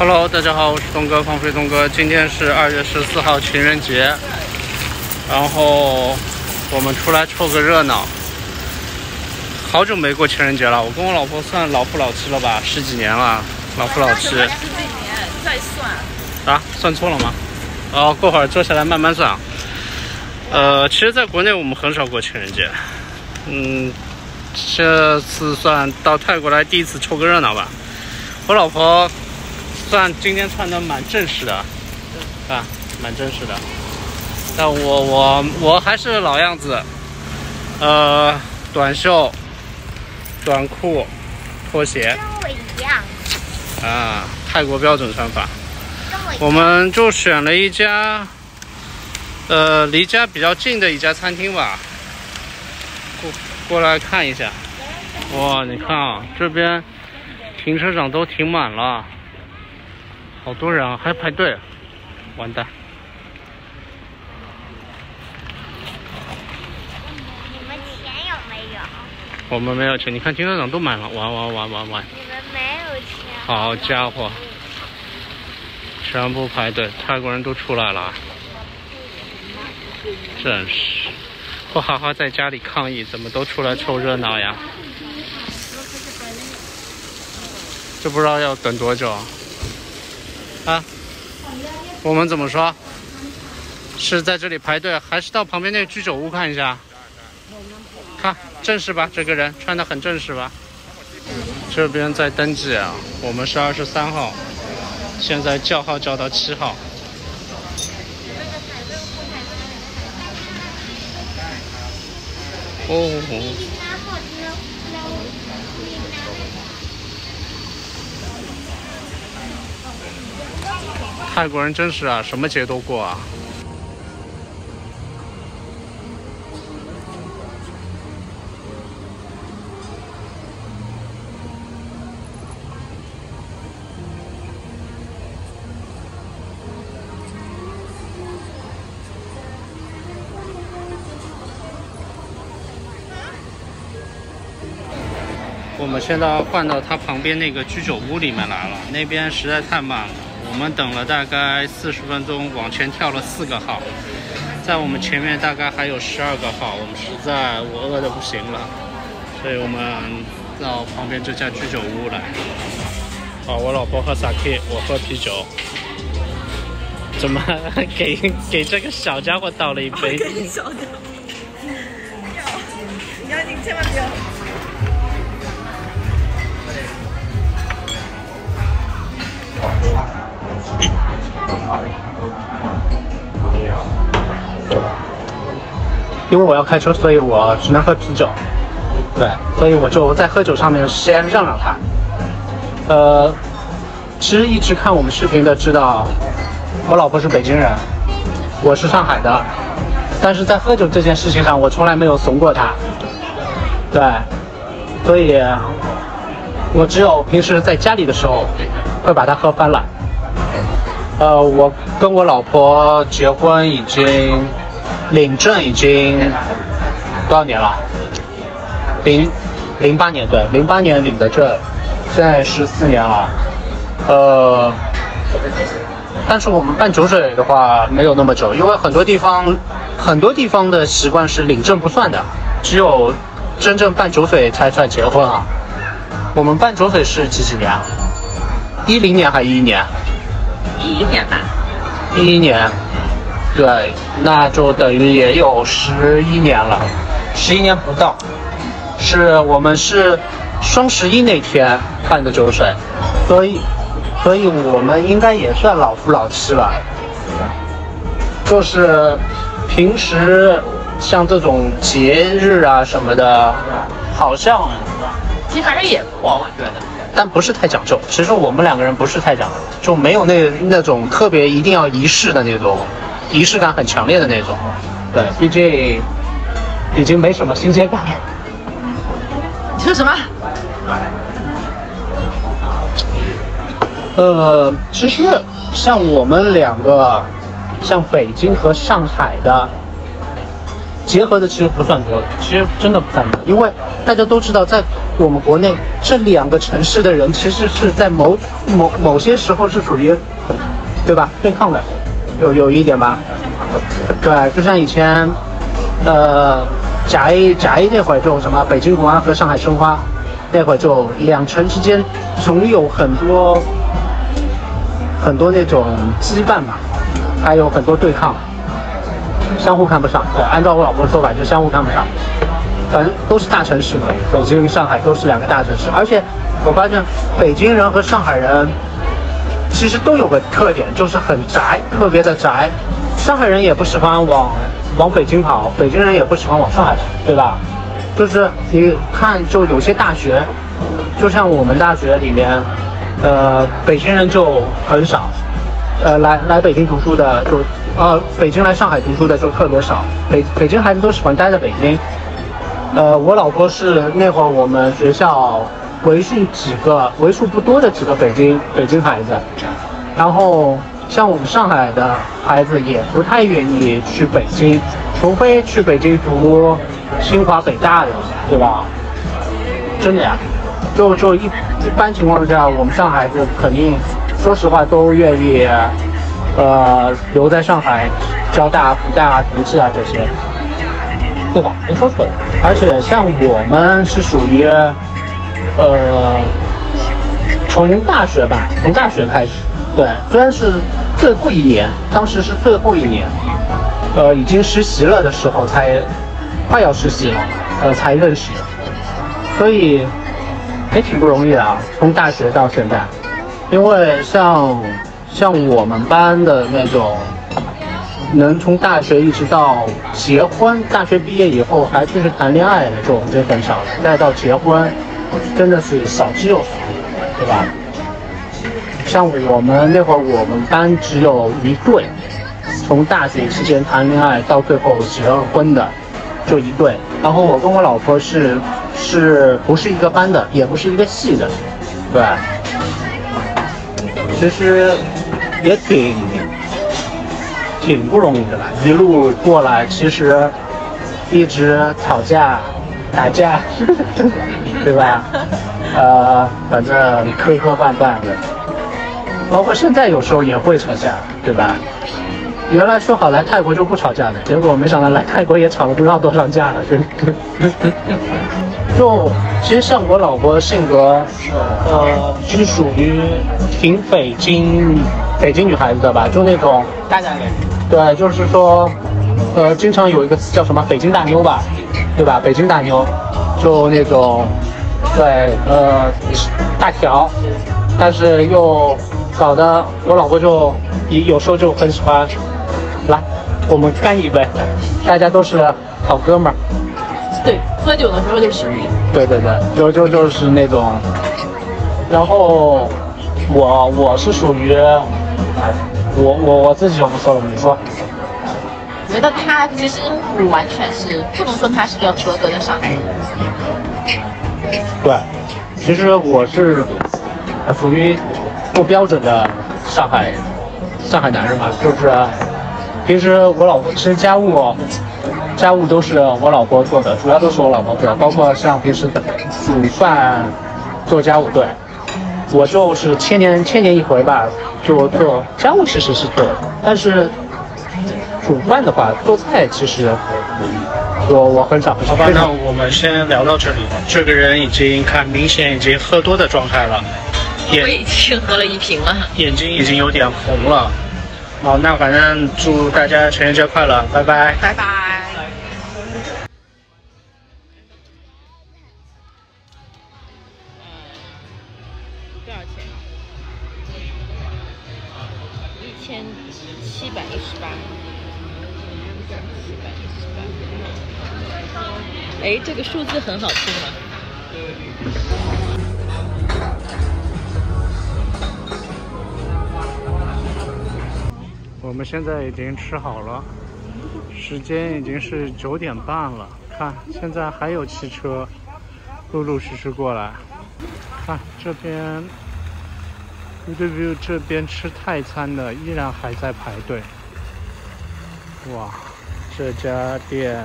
Hello，大家好，我是东哥，放飞东哥。今天是二月十四号情人节，然后我们出来凑个热闹。好久没过情人节了，我跟我老婆算老夫老妻了吧，十几年了，老夫老妻。再算。啊，算错了吗？哦，过会儿坐下来慢慢算。呃，其实，在国内我们很少过情人节。嗯，这次算到泰国来第一次凑个热闹吧。我老婆算今天穿的蛮正式的，啊，蛮正式的。但我我我还是老样子，呃，短袖、短裤、拖鞋。跟我一样。啊，泰国标准穿法。我们就选了一家。呃，离家比较近的一家餐厅吧，过过来看一下。哇，你看啊，这边停车场都停满了，好多人啊，还排队，完蛋。你们钱有没有？我们没有钱，你看停车场都满了，完完完完完。你们没有钱。好家伙，全部排队，泰国人都出来了。真是，不好好在家里抗议，怎么都出来凑热闹呀？这不知道要等多久啊？我们怎么说？是在这里排队，还是到旁边那个居酒屋看一下？看正式吧，这个人穿的很正式吧？这边在登记啊，我们是二十三号，现在叫号叫到七号。哦，泰国人真是啊，什么节都过啊。我们现在换到他旁边那个居酒屋里面来了，那边实在太慢了。我们等了大概四十分钟，往前跳了四个号，在我们前面大概还有十二个号。我们实在我饿的不行了，所以我们到旁边这家居酒屋来。好，我老婆喝 sake，我喝啤酒。怎么给给这个小家伙倒了一杯？小家伙，你要你千万不要。因为我要开车，所以我只能喝啤酒。对，所以我就在喝酒上面先让让他。呃，其实一直看我们视频的知道，我老婆是北京人，我是上海的，但是在喝酒这件事情上，我从来没有怂过她。对，所以，我只有平时在家里的时候会把她喝翻了。呃，我跟我老婆结婚已经。领证已经多少年了？零零八年对，零八年领的证，现在十四年了。呃，但是我们办酒水的话没有那么久，因为很多地方很多地方的习惯是领证不算的，只有真正办酒水才算结婚啊。我们办酒水是几几年啊？一零年还一一年？一一年吧。一一年。对，那就等于也有十一年了，十一年不到，是我们是双十一那天办的酒水，所以，所以我们应该也算老夫老妻了。就是平时像这种节日啊什么的，好像其实还是也过，我觉得，但不是太讲究。其实我们两个人不是太讲究，就没有那那种特别一定要仪式的那种。仪式感很强烈的那种，对，毕竟已经没什么新鲜感。你说什么？呃，其实像我们两个，像北京和上海的，结合的其实不算多，其实真的不算多，因为大家都知道，在我们国内这两个城市的人，其实是在某某某些时候是属于，对吧？对抗的，有有一点吧？对，就像以前，呃，甲 A 甲 A 那会儿就什么北京国安和上海申花，那会儿就两城之间总有很多很多那种羁绊嘛，还有很多对抗。相互看不上，对，按照我老婆的说法，就相互看不上。反正都是大城市嘛，北京、上海都是两个大城市。而且我发现北京人和上海人其实都有个特点，就是很宅，特别的宅。上海人也不喜欢往往北京跑，北京人也不喜欢往上海跑，对吧？就是你看，就有些大学，就像我们大学里面，呃，北京人就很少，呃，来来北京读书的就。呃，北京来上海读书的就特别少，北北京孩子都喜欢待在北京。呃，我老婆是那会儿我们学校为数几个为数不多的几个北京北京孩子，然后像我们上海的孩子也不太愿意去北京，除非去北京读清华北大的，对吧？真的呀，就就一一般情况下，我们上海孩子肯定，说实话都愿意。呃，留在上海，交大、复大、同济啊这些，对吧？没说错的。而且像我们是属于，呃，从大学吧，从大学开始，对，虽然是最后一年，当时是最后一年，呃，已经实习了的时候才快要实习了，呃，才认识，所以也挺不容易的啊。从大学到现在，因为像。像我们班的那种，能从大学一直到结婚，大学毕业以后还继续谈恋爱的这种就很少了。再到结婚，真的是少之又少，对吧？像我们那会儿，我们班只有一对，从大学期间谈恋爱到最后结了婚的，就一对。然后我跟我老婆是，是不是一个班的，也不是一个系的，对。其实。也挺挺不容易的啦，一路过来，其实一直吵架、打架，对吧？呃，反正磕磕绊绊的，包括现在有时候也会吵架，对吧？原来说好来泰国就不吵架的，结果没想到来泰国也吵了不知道多少架了，就其实像我老婆性格，呃，是属于挺北京。北京女孩子的吧，就那种大大咧咧，对，就是说，呃，经常有一个叫什么“北京大妞”吧，对吧？北京大妞，就那种，对，呃，大条，但是又搞得我老婆就有有时候就很喜欢，来，我们干一杯，大家都是好哥们儿。对，喝酒的时候就是。对对对，就就就是那种，然后我我是属于。我我我自己就不说了，你说。觉得他其实不完全是，不能说他是个合格的上海人。对，其实我是属于不标准的上海上海男人嘛，就是平时我老婆其实家务家务都是我老婆做的，主要都是我老婆做，包括像平时煮饭做家务，对。我就是千年千年一回吧，就做家务其实是做，但是煮饭的话，做菜其实我我很少。好吧，那我们先聊到这里。这个人已经看明显已经喝多的状态了，我已经喝了一瓶了，眼睛已经有点红了。好，那反正祝大家情人节快乐，拜拜，拜拜。哎，这个数字很好听吗？我们现在已经吃好了，时间已经是九点半了。看，现在还有汽车陆陆续续过来。看这边，view 这边吃泰餐的依然还在排队。哇，这家店。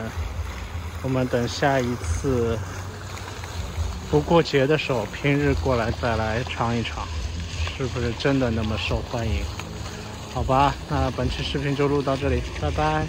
我们等下一次不过节的时候，平日过来再来尝一尝，是不是真的那么受欢迎？好吧，那本期视频就录到这里，拜拜。